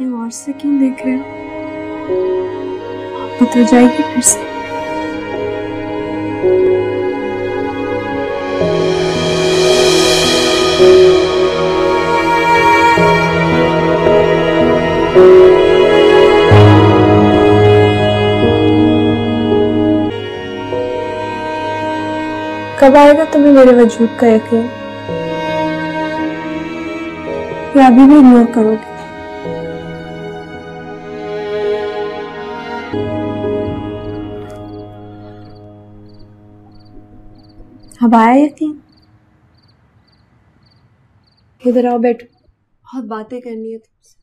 इतने गौर से क्यों देख रहे हो? आपको तो जाएगी फिर से। कब आएगा तुम्हें मेरे वजूद का यकीन? या अभी भी इग्नोर करोगे? अब आया यकीन? इधर आओ बैठो। बहुत बातें करनी है तुमसे।